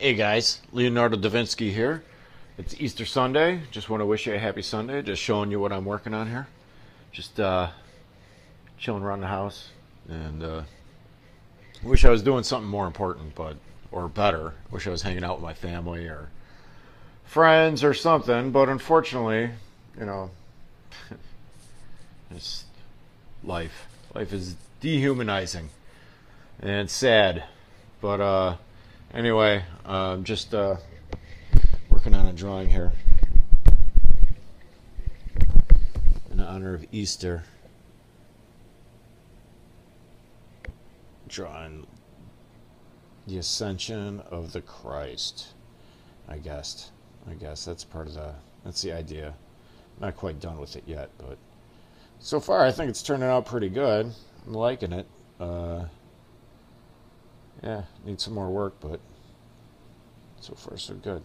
Hey guys, Leonardo da Vinci here. It's Easter Sunday. Just want to wish you a happy Sunday. Just showing you what I'm working on here. Just uh, chilling around the house, and uh, wish I was doing something more important, but or better. Wish I was hanging out with my family or friends or something. But unfortunately, you know, it's life. Life is dehumanizing and sad. But uh, anyway, uh, just uh, working on a drawing here in honor of Easter. Drawing the ascension of the Christ. I guess. I guess that's part of the. That's the idea. Not quite done with it yet, but so far I think it's turning out pretty good. I'm liking it. Uh, yeah, need some more work, but so far so good.